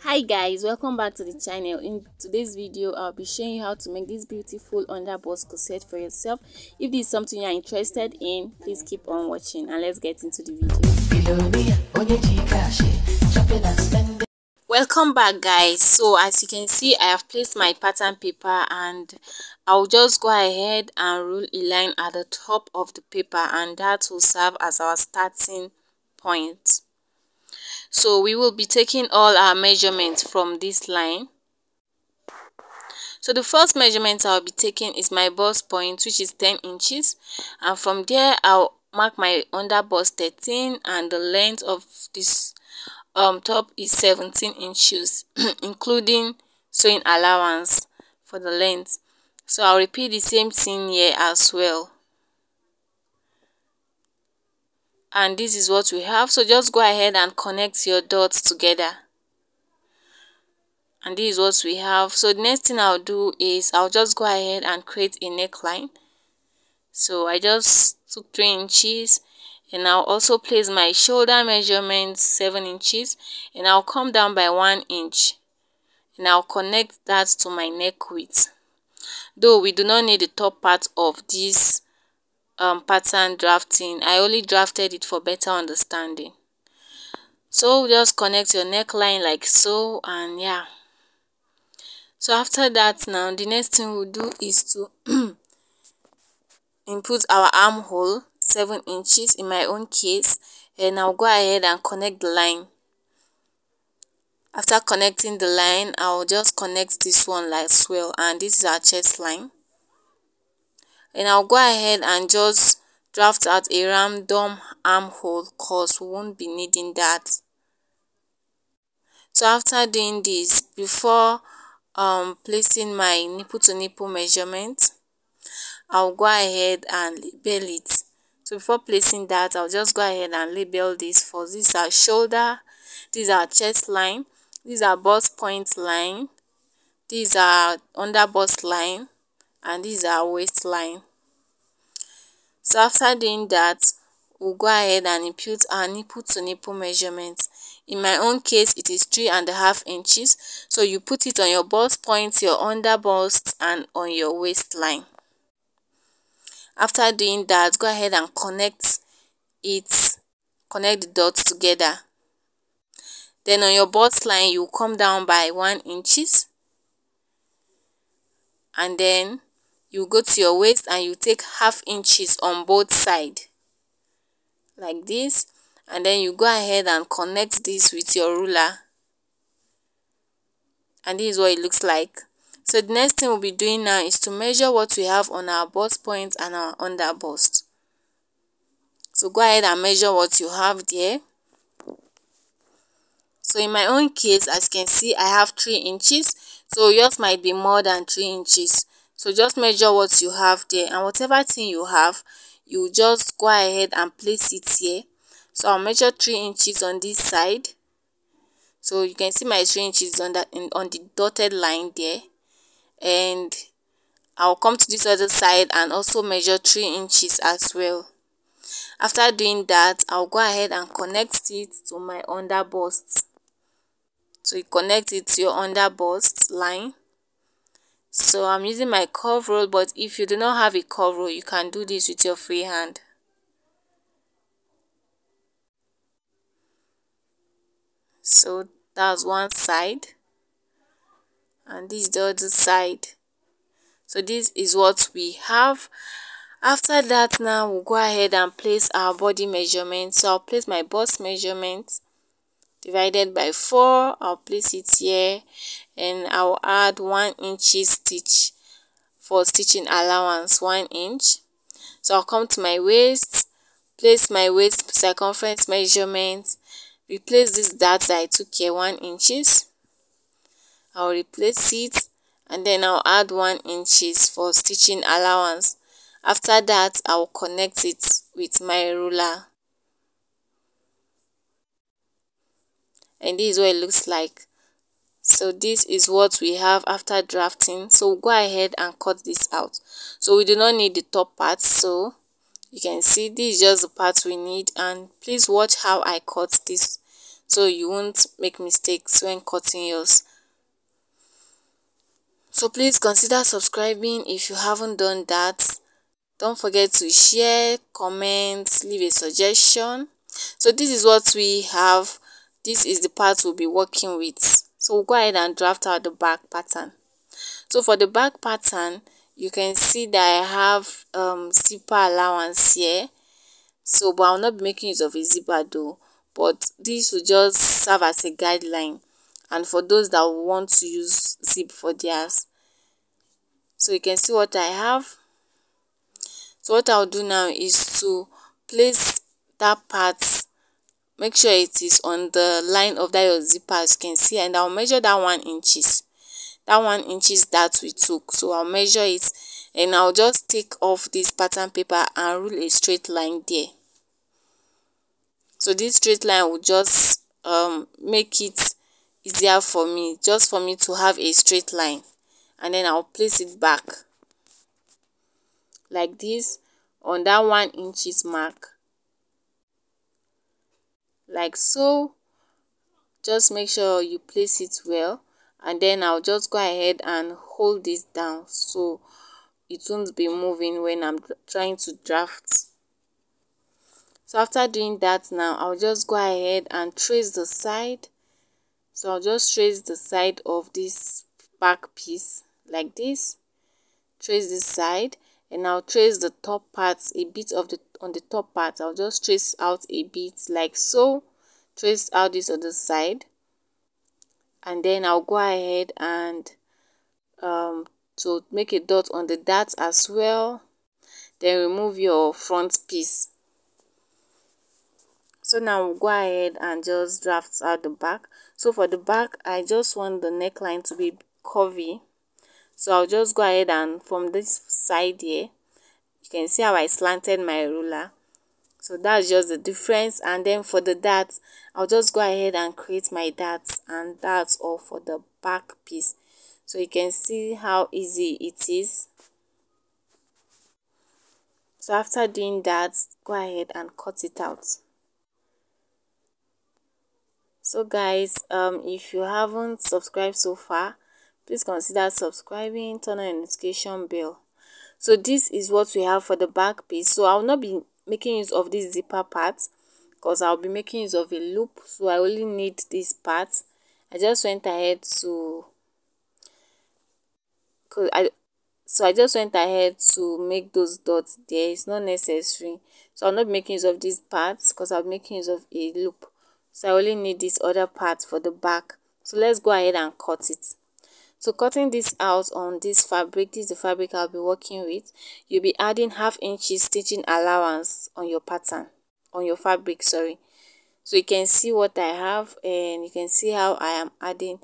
hi guys welcome back to the channel. In today's video i'll be showing you how to make this beautiful underbust corset for yourself. If this is something you're interested in please keep on watching and let's get into the video. Welcome back guys. So as you can see i have placed my pattern paper and i'll just go ahead and rule a line at the top of the paper and that will serve as our starting point so we will be taking all our measurements from this line. So the first measurement I'll be taking is my bust point which is 10 inches. And from there I'll mark my under bust 13 and the length of this um top is 17 inches including sewing allowance for the length. So I'll repeat the same thing here as well and this is what we have. So just go ahead and connect your dots together. And this is what we have. So the next thing I'll do is I'll just go ahead and create a neckline. So I just took 3 inches and I'll also place my shoulder measurement 7 inches and I'll come down by 1 inch and I'll connect that to my neck width. Though we do not need the top part of this um, pattern drafting. I only drafted it for better understanding. So just connect your neckline like so and yeah. So after that now the next thing we'll do is to input our armhole 7 inches in my own case and I'll go ahead and connect the line. After connecting the line, I'll just connect this one as well and this is our chest line and I'll go ahead and just draft out a random armhole cause we won't be needing that. So after doing this before um placing my nipple to nipple measurement I'll go ahead and label it. So before placing that I'll just go ahead and label this for this our shoulder these are chest line these are bust point line these are under bust line and these are waistline. So after doing that we'll go ahead and input our nipple to nipple measurement in my own case it is three and a half inches. So you put it on your bust point your under bust and on your waistline. After doing that go ahead and connect it connect the dots together. Then on your bust line you come down by one inches. And then you go to your waist and you take half inches on both side like this and then you go ahead and connect this with your ruler. And this is what it looks like. So the next thing we'll be doing now is to measure what we have on our bust point and our under bust. So go ahead and measure what you have there. So in my own case as you can see i have three inches. So yours might be more than three inches so just measure what you have there and whatever thing you have you just go ahead and place it here. So i'll measure three inches on this side. So you can see my three inches on that in, on the dotted line there. And i'll come to this other side and also measure three inches as well. After doing that i'll go ahead and connect it to my under bust so you connect it to your under bust line so i'm using my curve roll but if you do not have a curve roll you can do this with your free hand. So that's one side. And this is the other side. So this is what we have. After that now we'll go ahead and place our body measurement so i'll place my bust measurement divided by 4 i'll place it here and I'll add 1 inch stitch for stitching allowance 1 inch. So I'll come to my waist place my waist circumference measurement replace this dart that I took here 1 inches. I'll replace it and then I'll add 1 inches for stitching allowance. After that I'll connect it with my ruler and this is what it looks like. So this is what we have after drafting. So we'll go ahead and cut this out. So we do not need the top part. So you can see this is just the part we need. And please watch how i cut this so you won't make mistakes when cutting yours. So please consider subscribing if you haven't done that. Don't forget to share comment leave a suggestion. So this is what we have this is the part we'll be working with. So we'll go ahead and draft out the back pattern. So for the back pattern you can see that i have um, zipper allowance here. So but i'll not be making use of a zipper though. But this will just serve as a guideline. And for those that want to use zip for theirs. So you can see what i have. So what i'll do now is to place that part make sure it is on the line of that your zipper as you can see and i'll measure that one inches. That one inches that we took. So i'll measure it and i'll just take off this pattern paper and rule a straight line there. So this straight line will just um, make it easier for me just for me to have a straight line and then i'll place it back like this on that one inches mark like so just make sure you place it well and then I'll just go ahead and hold this down so it won't be moving when I'm trying to draft. So after doing that now I'll just go ahead and trace the side. So I'll just trace the side of this back piece like this. Trace this side and I'll trace the top parts a bit of the on the top part I'll just trace out a bit like so trace out this other side and then I'll go ahead and um, to make a dot on the dart as well then remove your front piece. So now we'll go ahead and just draft out the back. So for the back I just want the neckline to be curvy. So I'll just go ahead and from this side here you can see how I slanted my ruler. So that's just the difference. And then for the dart I'll just go ahead and create my darts and that's all for the back piece. So you can see how easy it is. So after doing that go ahead and cut it out. So guys um if you haven't subscribed so far please consider subscribing turn on notification bell so this is what we have for the back piece. So i'll not be making use of this zipper part because i'll be making use of a loop. So i only need this part. I just went ahead to because i so i just went ahead to make those dots there. It's not necessary. So i'll not be making use of these parts because i'll be making use of a loop. So i only need this other part for the back. So let's go ahead and cut it so cutting this out on this fabric this is the fabric i'll be working with you'll be adding half inches stitching allowance on your pattern on your fabric sorry. So you can see what i have and you can see how i am adding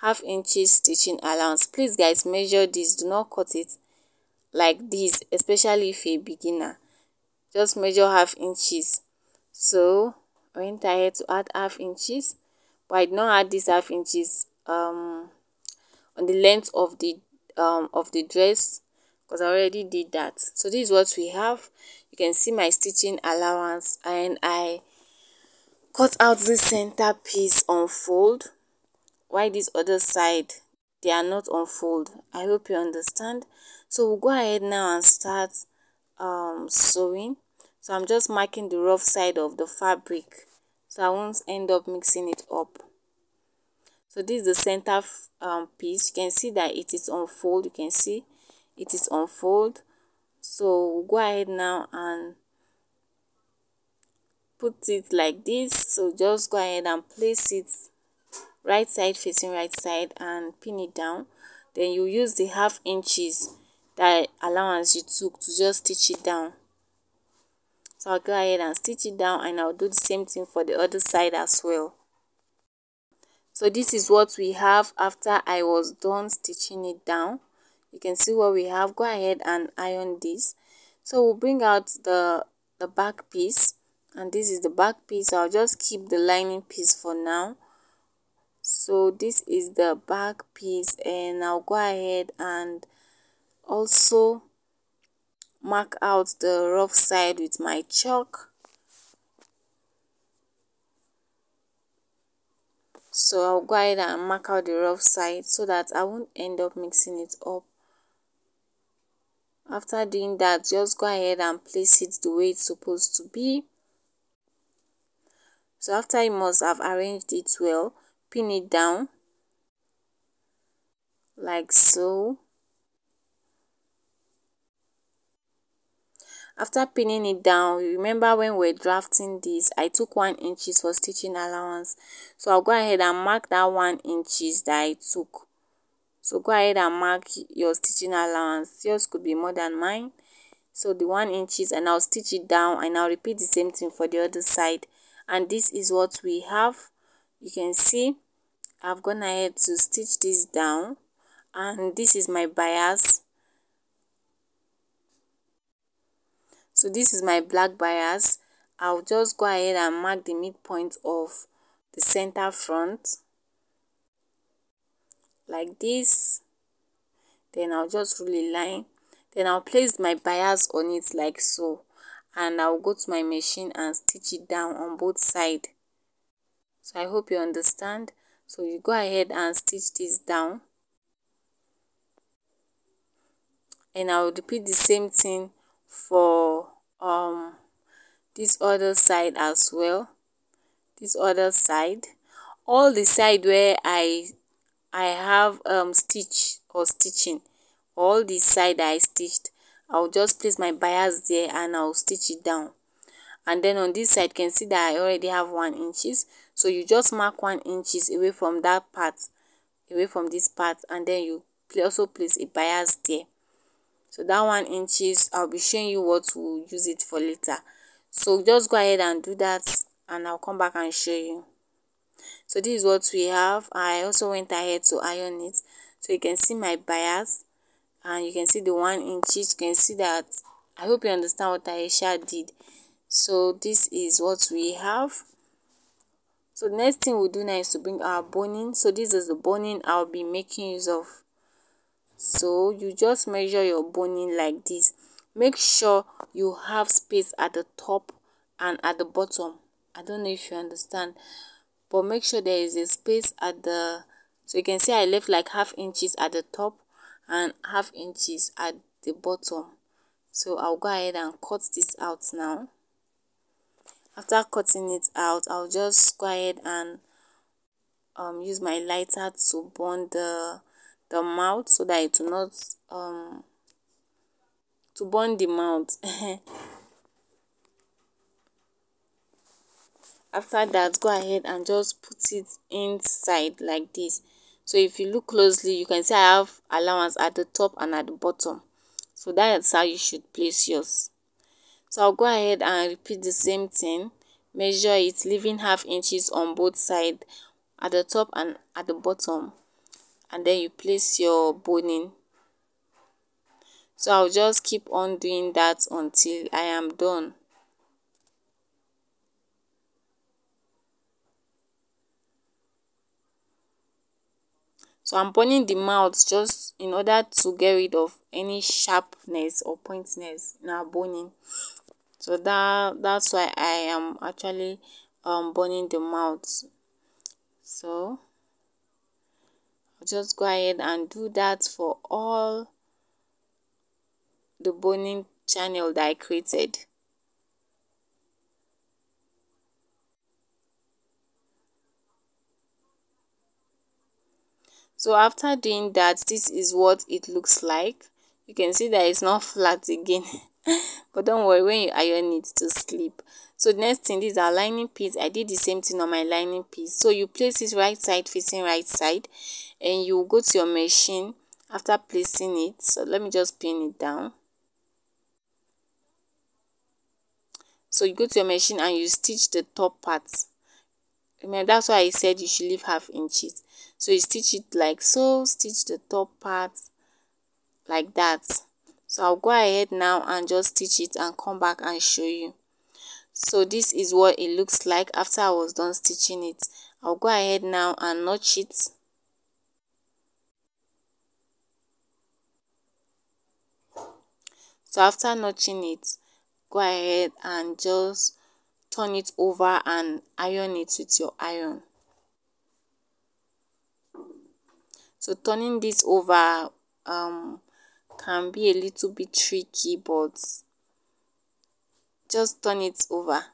half inches stitching allowance. Please guys measure this. Do not cut it like this especially if you're a beginner. Just measure half inches. So i went ahead to add half inches. But i did not add this half inches um on the length of the um of the dress because I already did that. So this is what we have. You can see my stitching allowance and I cut out the center piece on fold. Why this other side they are not on fold? I hope you understand. So we'll go ahead now and start um, sewing. So I'm just marking the rough side of the fabric. So I won't end up mixing it up so this is the center um, piece. You can see that it is on fold. You can see it is on fold. So go ahead now and put it like this. So just go ahead and place it right side facing right side and pin it down. Then you use the half inches that allowance you took to just stitch it down. So I'll go ahead and stitch it down and I'll do the same thing for the other side as well so this is what we have after I was done stitching it down. You can see what we have. Go ahead and iron this. So we'll bring out the the back piece. And this is the back piece. I'll just keep the lining piece for now. So this is the back piece. And I'll go ahead and also mark out the rough side with my chalk so I'll go ahead and mark out the rough side so that I won't end up mixing it up. After doing that just go ahead and place it the way it's supposed to be. So after you must have arranged it well pin it down like so after pinning it down remember when we're drafting this i took one inches for stitching allowance. So i'll go ahead and mark that one inches that i took. So go ahead and mark your stitching allowance. Yours could be more than mine. So the one inches and i'll stitch it down and i'll repeat the same thing for the other side. And this is what we have. You can see i've gone ahead to stitch this down. And this is my bias so this is my black bias. I'll just go ahead and mark the midpoint of the center front like this. Then i'll just rule a line. Then i'll place my bias on it like so. And i'll go to my machine and stitch it down on both sides so i hope you understand. So you go ahead and stitch this down. And i'll repeat the same thing for um this other side as well. This other side. All the side where i i have um stitch or stitching all the side i stitched i'll just place my bias there and i'll stitch it down. And then on this side you can see that i already have one inches. So you just mark one inches away from that part away from this part and then you also place a bias there so that one inches i'll be showing you what to use it for later. So just go ahead and do that and i'll come back and show you. So this is what we have. I also went ahead to iron it. So you can see my bias and you can see the one inches. You can see that i hope you understand what aisha did. So this is what we have. So next thing we'll do now is to bring our boning so this is the boning i'll be making use of so you just measure your boning like this. Make sure you have space at the top and at the bottom. I don't know if you understand but make sure there is a space at the so you can see i left like half inches at the top and half inches at the bottom. So i'll go ahead and cut this out now. After cutting it out i'll just go ahead and um, use my lighter to burn the the mouth so that it will not um to burn the mouth. After that go ahead and just put it inside like this. So if you look closely you can see i have allowance at the top and at the bottom. So that's how you should place yours. So i'll go ahead and repeat the same thing. Measure it leaving half inches on both sides at the top and at the bottom and then you place your boning. So i'll just keep on doing that until i am done. So i'm burning the mouth just in order to get rid of any sharpness or pointiness in our boning. So that that's why i am actually um burning the mouth. So just go ahead and do that for all the boning channel that I created. So after doing that, this is what it looks like. You can see that it's not flat again. but don't worry when you iron it to sleep. So next thing this is our lining piece i did the same thing on my lining piece. So you place it right side facing right side and you go to your machine after placing it. So let me just pin it down. So you go to your machine and you stitch the top part. Remember that's why i said you should leave half inches. So you stitch it like so stitch the top part like that so i'll go ahead now and just stitch it and come back and show you. So this is what it looks like after i was done stitching it. I'll go ahead now and notch it. So after notching it go ahead and just turn it over and iron it with your iron. So turning this over um can be a little bit tricky but just turn it over.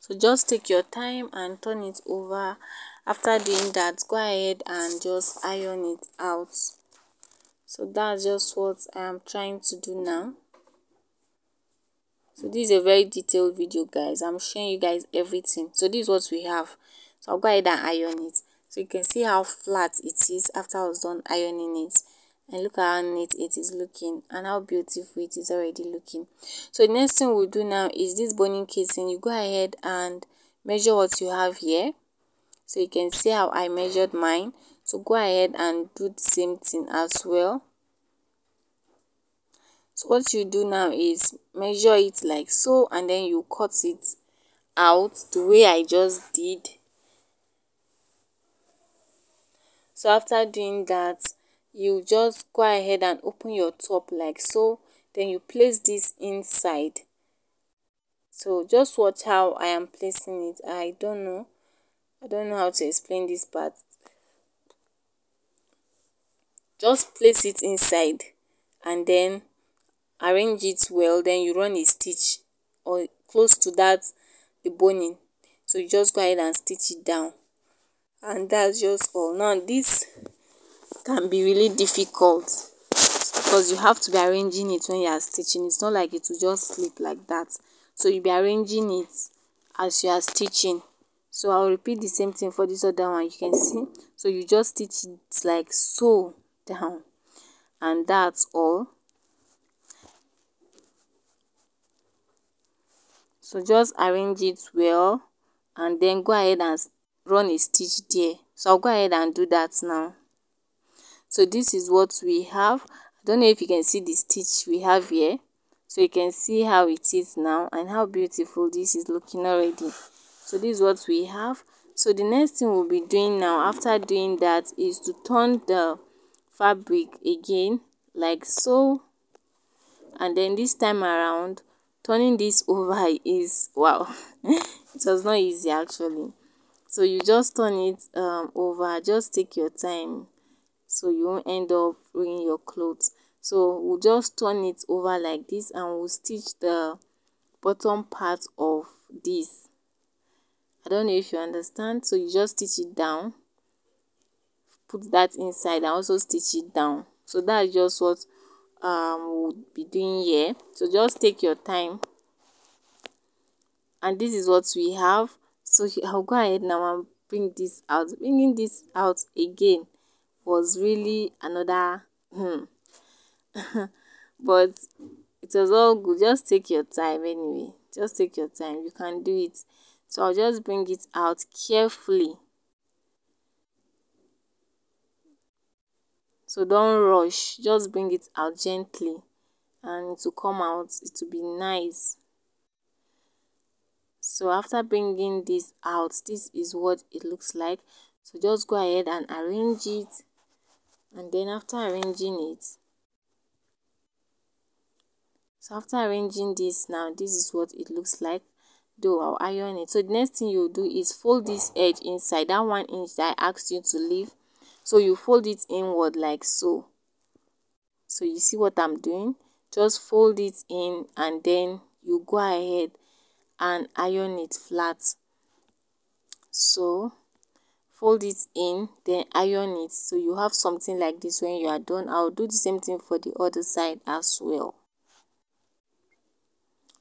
So just take your time and turn it over. After doing that go ahead and just iron it out. So that's just what i am trying to do now so this is a very detailed video guys. I'm showing you guys everything. So this is what we have. So i'll go ahead and iron it. So you can see how flat it is after i was done ironing it. And look how neat it is looking and how beautiful it is already looking. So the next thing we'll do now is this boning casing. You go ahead and measure what you have here. So you can see how i measured mine. So go ahead and do the same thing as well. So what you do now is measure it like so and then you cut it out the way i just did. So after doing that you just go ahead and open your top like so then you place this inside. So just watch how i am placing it. I don't know. I don't know how to explain this part just place it inside and then arrange it well then you run a stitch or close to that the boning. So you just go ahead and stitch it down. And that's just all. Now this can be really difficult because you have to be arranging it when you are stitching. It's not like it will just slip like that. So you'll be arranging it as you are stitching. So i'll repeat the same thing for this other one. You can see. So you just stitch it like so down. And that's all so just arrange it well and then go ahead and run a stitch there. So i'll go ahead and do that now. So this is what we have. I don't know if you can see the stitch we have here. So you can see how it is now and how beautiful this is looking already. So this is what we have. So the next thing we'll be doing now after doing that is to turn the fabric again like so. And then this time around turning this over is wow it was not easy actually. So you just turn it um, over just take your time so you won't end up ruining your clothes. So we'll just turn it over like this and we'll stitch the bottom part of this. I don't know if you understand so you just stitch it down put that inside and also stitch it down. So that's just what um we'll be doing here. So just take your time. And this is what we have. So i'll go ahead now and bring this out. Bringing this out again was really another hmm. But it was all good. Just take your time anyway. Just take your time. You can do it. So i'll just bring it out carefully so don't rush just bring it out gently and it will come out it will be nice. So after bringing this out this is what it looks like. So just go ahead and arrange it and then after arranging it so after arranging this now this is what it looks like. Though i'll iron it. So the next thing you do is fold this edge inside. That one inch that i asked you to leave so you fold it inward like so. So you see what i'm doing? Just fold it in and then you go ahead and iron it flat. So fold it in then iron it. So you have something like this when you are done. I'll do the same thing for the other side as well.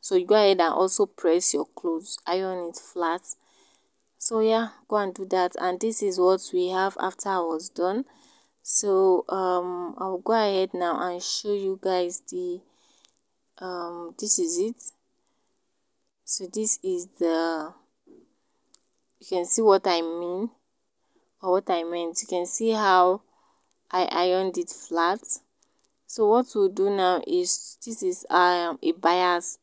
So you go ahead and also press your clothes. Iron it flat so yeah go and do that. And this is what we have after i was done. So um i'll go ahead now and show you guys the um this is it. So this is the you can see what i mean or what i meant. You can see how i ironed it flat. So what we'll do now is this is um a bias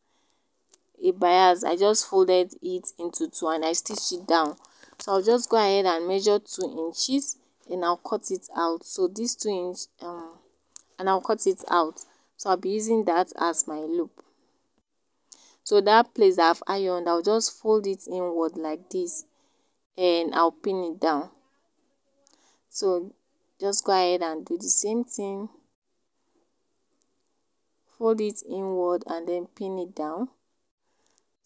a bias i just folded it into two and i stitched it down. So i'll just go ahead and measure two inches and i'll cut it out. So this two inch um and i'll cut it out. So i'll be using that as my loop. So that place i've ironed i'll just fold it inward like this and i'll pin it down. So just go ahead and do the same thing. Fold it inward and then pin it down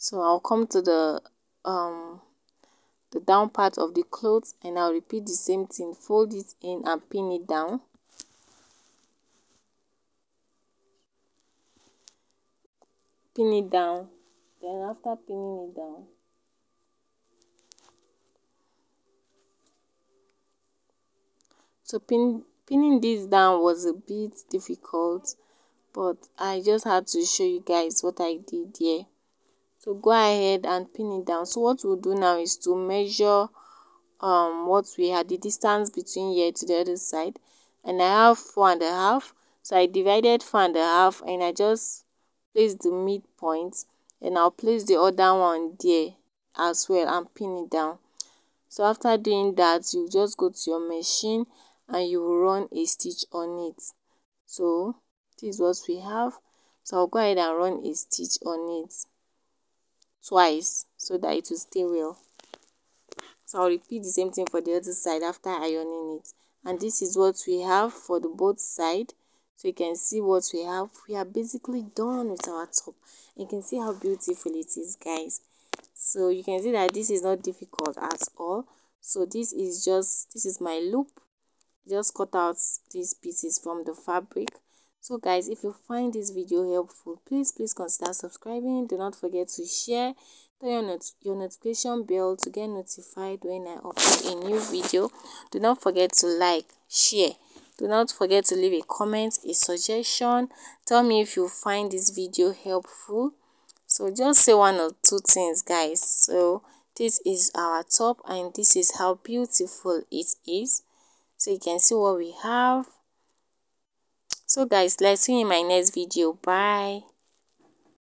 so I'll come to the um the down part of the clothes and I'll repeat the same thing. Fold it in and pin it down. Pin it down. Then after pinning it down so pin pinning this down was a bit difficult but I just had to show you guys what I did here so go ahead and pin it down. So what we'll do now is to measure um what we had the distance between here to the other side. And I have four and a half. So I divided four and a half and I just placed the midpoint and I'll place the other one there as well and pin it down. So after doing that you just go to your machine and you run a stitch on it. So this is what we have. So I'll go ahead and run a stitch on it twice so that it will stay well. So I'll repeat the same thing for the other side after ironing it. And this is what we have for the both side. So you can see what we have. We are basically done with our top. You can see how beautiful it is guys. So you can see that this is not difficult at all. So this is just this is my loop. Just cut out these pieces from the fabric so guys if you find this video helpful please please consider subscribing. Do not forget to share turn your, not your notification bell to get notified when i upload a new video. Do not forget to like share. Do not forget to leave a comment a suggestion. Tell me if you find this video helpful. So just say one or two things guys. So this is our top and this is how beautiful it is. So you can see what we have so guys let's see you in my next video. Bye